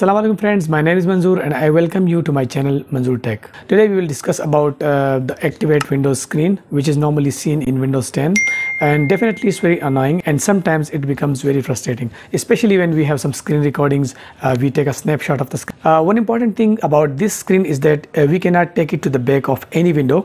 Assalamu alaikum friends, my name is Manzoor and I welcome you to my channel Manzoor Tech. Today we will discuss about uh, the activate Windows screen which is normally seen in Windows 10 and definitely it's very annoying and sometimes it becomes very frustrating especially when we have some screen recordings uh, we take a snapshot of the screen. Uh, one important thing about this screen is that uh, we cannot take it to the back of any window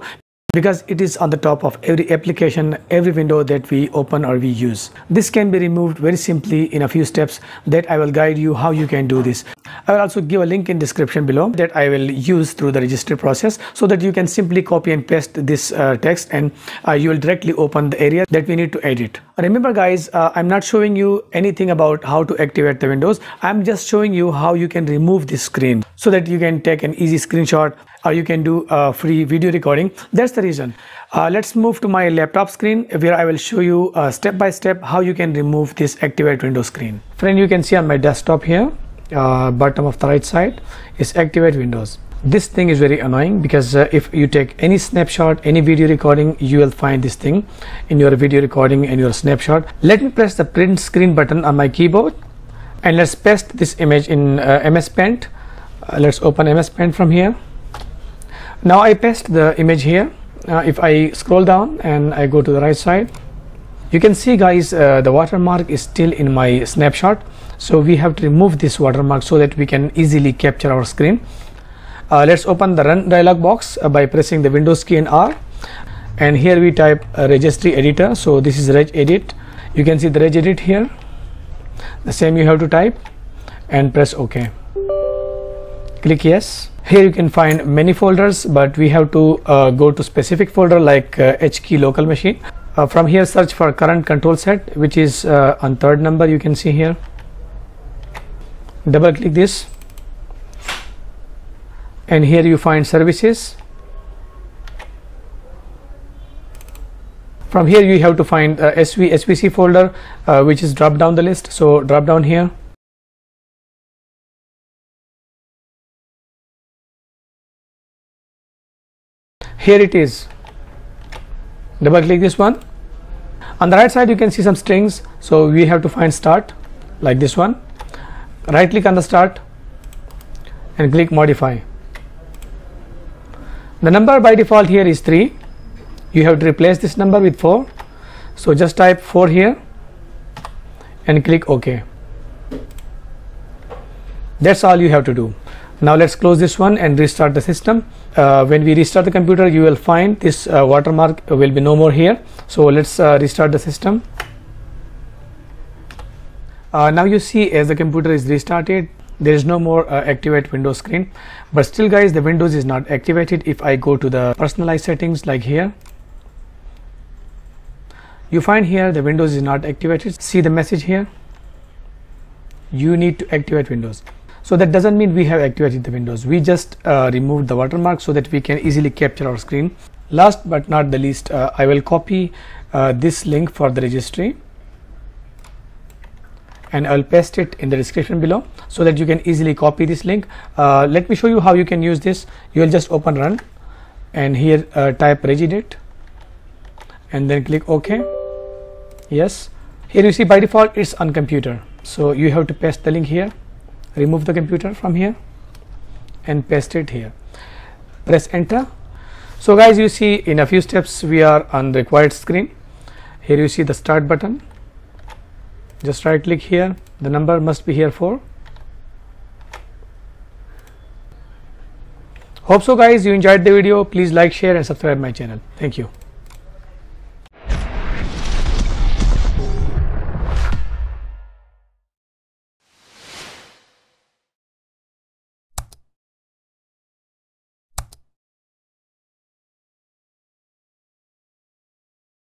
because it is on the top of every application every window that we open or we use. This can be removed very simply in a few steps that i will guide you how you can do this. I will also give a link in description below that i will use through the registry process so that you can simply copy and paste this uh, text and uh, you will directly open the area that we need to edit. Remember guys uh, i'm not showing you anything about how to activate the windows. I'm just showing you how you can remove this screen so that you can take an easy screenshot or you can do a free video recording. That's the reason. Uh, let's move to my laptop screen where i will show you uh, step by step how you can remove this activate window screen. Friend you can see on my desktop here uh, bottom of the right side is activate windows. This thing is very annoying because uh, if you take any snapshot any video recording you will find this thing in your video recording and your snapshot. Let me press the print screen button on my keyboard and let's paste this image in uh, ms paint. Uh, let's open ms paint from here. Now I paste the image here uh, if I scroll down and I go to the right side you can see guys uh, the watermark is still in my snapshot. So we have to remove this watermark so that we can easily capture our screen. Uh, let's open the run dialog box uh, by pressing the windows key and R. And here we type registry editor. So this is regedit you can see the regedit here. The same you have to type and press ok click yes. Here you can find many folders but we have to uh, go to specific folder like uh, HKey local machine. Uh, from here search for current control set which is uh, on third number you can see here. Double click this. And here you find services. From here you have to find uh, SV SVC folder uh, which is drop down the list. So drop down here here it is. Double click this one. On the right side you can see some strings. So we have to find start like this one. Right click on the start and click modify. The number by default here is 3 you have to replace this number with 4 so just type 4 here and click ok that's all you have to do now let's close this one and restart the system. Uh, when we restart the computer you will find this uh, watermark will be no more here. So let's uh, restart the system. Uh, now you see as the computer is restarted there is no more uh, activate windows screen. But still guys the windows is not activated. If I go to the personalized settings like here you find here the windows is not activated. See the message here? You need to activate windows so that doesn't mean we have activated the windows. We just uh, removed the watermark so that we can easily capture our screen. Last but not the least uh, I will copy uh, this link for the registry. And I'll paste it in the description below so that you can easily copy this link. Uh, let me show you how you can use this. You will just open run and here uh, type regedit and then click ok. Yes. Here you see by default it's on computer so you have to paste the link here remove the computer from here and paste it here. Press enter. So guys you see in a few steps we are on the required screen. Here you see the start button. Just right click here. The number must be here four. Hope so guys you enjoyed the video. Please like share and subscribe my channel. Thank you